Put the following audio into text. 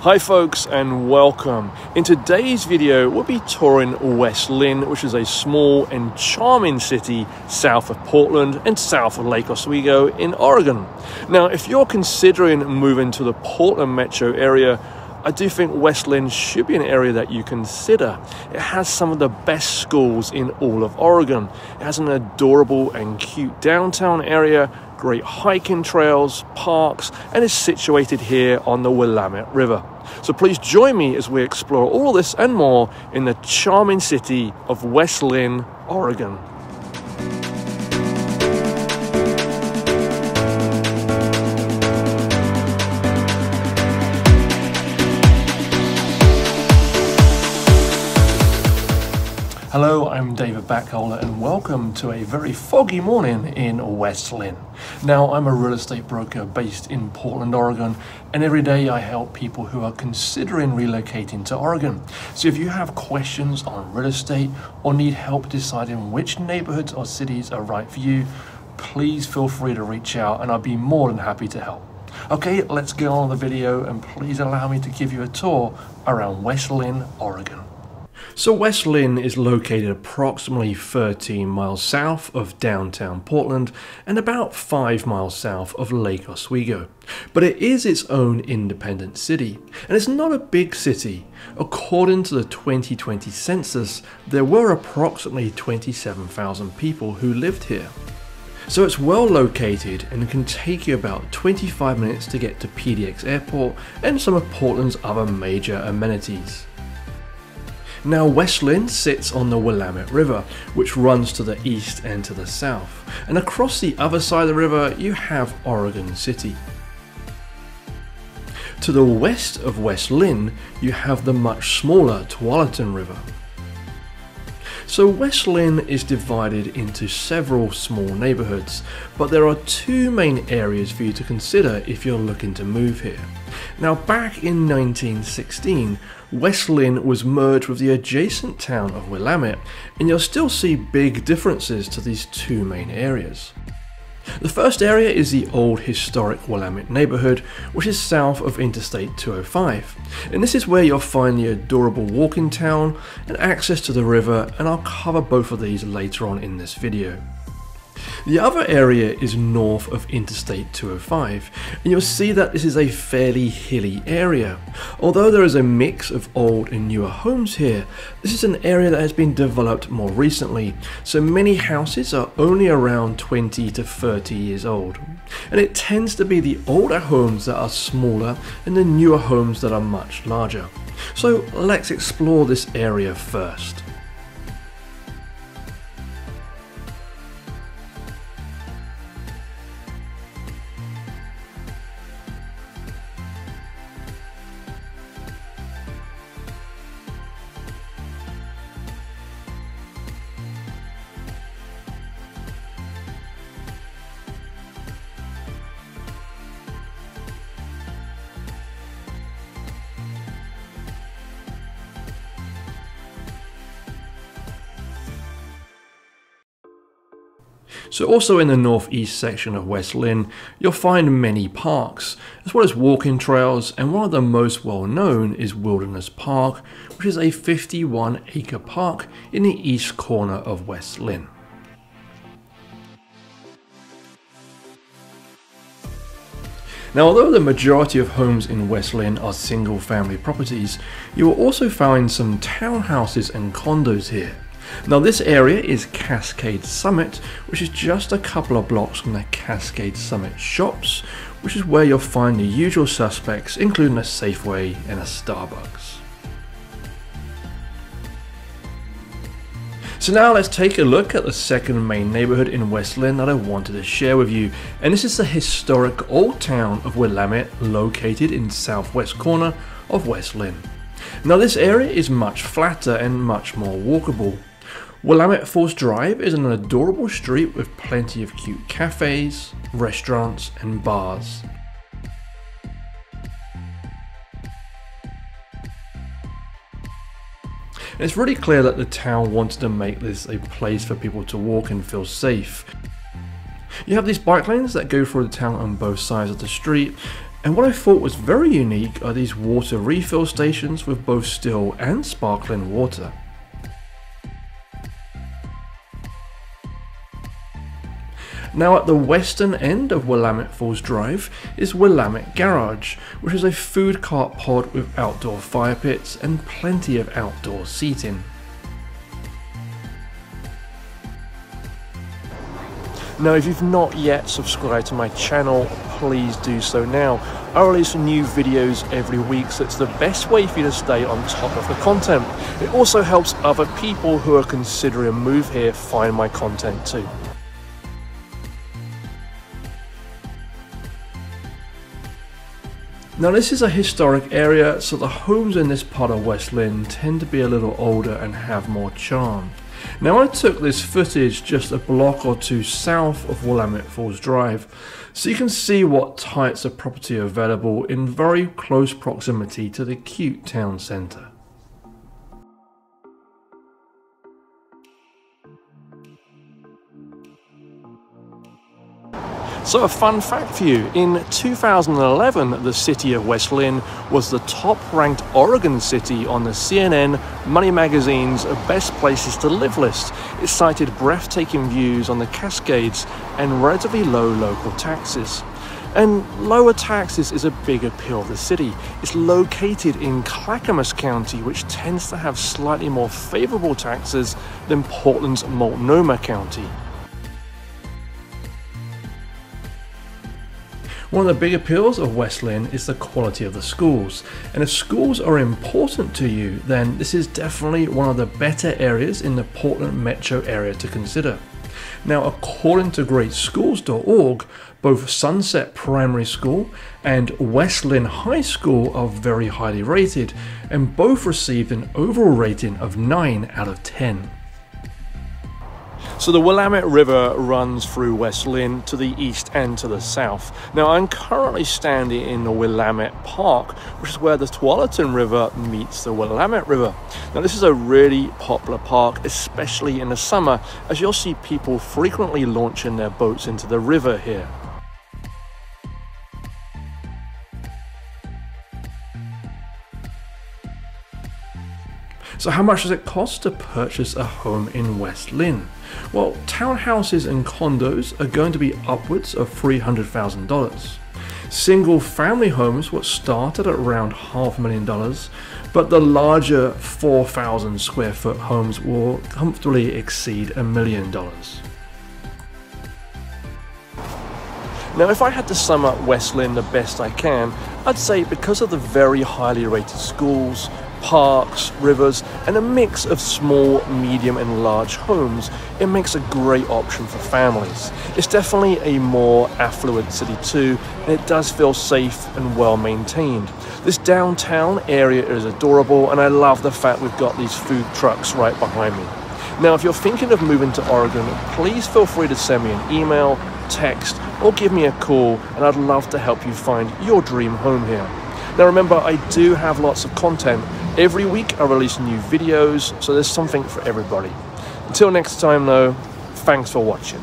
Hi folks and welcome. In today's video we'll be touring West Linn which is a small and charming city south of Portland and south of Lake Oswego in Oregon. Now if you're considering moving to the Portland metro area I do think West Linn should be an area that you consider. It has some of the best schools in all of Oregon. It has an adorable and cute downtown area great hiking trails, parks, and is situated here on the Willamette River. So please join me as we explore all this and more in the charming city of West Linn, Oregon. Hello, I'm David Backholer and welcome to a very foggy morning in West Linn. Now, I'm a real estate broker based in Portland, Oregon, and every day I help people who are considering relocating to Oregon. So if you have questions on real estate or need help deciding which neighborhoods or cities are right for you, please feel free to reach out and I'll be more than happy to help. Okay, let's get on with the video and please allow me to give you a tour around West Linn, Oregon. So West Linn is located approximately 13 miles south of downtown Portland and about 5 miles south of Lake Oswego. But it is its own independent city, and it's not a big city. According to the 2020 census, there were approximately 27,000 people who lived here. So it's well located and can take you about 25 minutes to get to PDX Airport and some of Portland's other major amenities. Now West Linn sits on the Willamette River, which runs to the east and to the south, and across the other side of the river you have Oregon City. To the west of West Linn, you have the much smaller Tualatin River. So West Linn is divided into several small neighbourhoods, but there are two main areas for you to consider if you're looking to move here. Now back in 1916, West Linn was merged with the adjacent town of Willamette, and you'll still see big differences to these two main areas. The first area is the old historic Willamette neighbourhood, which is south of Interstate 205. And this is where you'll find the adorable walking town and access to the river, and I'll cover both of these later on in this video. The other area is north of Interstate 205, and you'll see that this is a fairly hilly area. Although there is a mix of old and newer homes here, this is an area that has been developed more recently, so many houses are only around 20 to 30 years old. And it tends to be the older homes that are smaller and the newer homes that are much larger. So let's explore this area first. So also in the northeast section of West Linn, you'll find many parks, as well as walking trails, and one of the most well known is Wilderness Park, which is a 51 acre park in the east corner of West Linn. Now, although the majority of homes in West Linn are single family properties, you will also find some townhouses and condos here. Now this area is Cascade Summit, which is just a couple of blocks from the Cascade Summit shops, which is where you'll find the usual suspects, including a Safeway and a Starbucks. So now let's take a look at the second main neighborhood in West Linn that I wanted to share with you. And this is the historic old town of Willamette located in southwest corner of West Linn. Now this area is much flatter and much more walkable. Willamette Falls Drive is an adorable street with plenty of cute cafes, restaurants and bars. And it's really clear that the town wanted to make this a place for people to walk and feel safe. You have these bike lanes that go through the town on both sides of the street, And what I thought was very unique are these water refill stations with both still and sparkling water. Now at the western end of Willamette Falls Drive is Willamette Garage, which is a food cart pod with outdoor fire pits and plenty of outdoor seating. Now if you've not yet subscribed to my channel, please do so now. I release new videos every week so it's the best way for you to stay on top of the content. It also helps other people who are considering a move here find my content too. Now this is a historic area, so the homes in this part of West Linn tend to be a little older and have more charm. Now I took this footage just a block or two south of Willamette Falls Drive, so you can see what types of property are available in very close proximity to the cute town centre. So a fun fact for you, in 2011 the city of West Linn was the top ranked Oregon city on the CNN Money Magazine's Best Places to Live list. It cited breathtaking views on the Cascades and relatively low local taxes. And lower taxes is a big appeal of the city. It's located in Clackamas County, which tends to have slightly more favorable taxes than Portland's Multnomah County. One of the big appeals of West Linn is the quality of the schools. And if schools are important to you, then this is definitely one of the better areas in the Portland metro area to consider. Now, according to greatschools.org, both Sunset Primary School and West Linn High School are very highly rated, and both received an overall rating of 9 out of 10. So the Willamette River runs through West Linn to the east and to the south. Now I'm currently standing in the Willamette Park, which is where the Tualatin River meets the Willamette River. Now this is a really popular park, especially in the summer, as you'll see people frequently launching their boats into the river here. So how much does it cost to purchase a home in West Linn? Well, townhouses and condos are going to be upwards of $300,000. Single family homes will start at around half a million dollars, but the larger 4,000 square foot homes will comfortably exceed a million dollars. Now, if I had to sum up West Linn the best I can, I'd say because of the very highly rated schools, parks, rivers, and a mix of small, medium, and large homes, it makes a great option for families. It's definitely a more affluent city too, and it does feel safe and well maintained. This downtown area is adorable, and I love the fact we've got these food trucks right behind me. Now, if you're thinking of moving to Oregon, please feel free to send me an email, text, or give me a call, and I'd love to help you find your dream home here. Now remember, I do have lots of content. Every week I release new videos, so there's something for everybody. Until next time though, thanks for watching.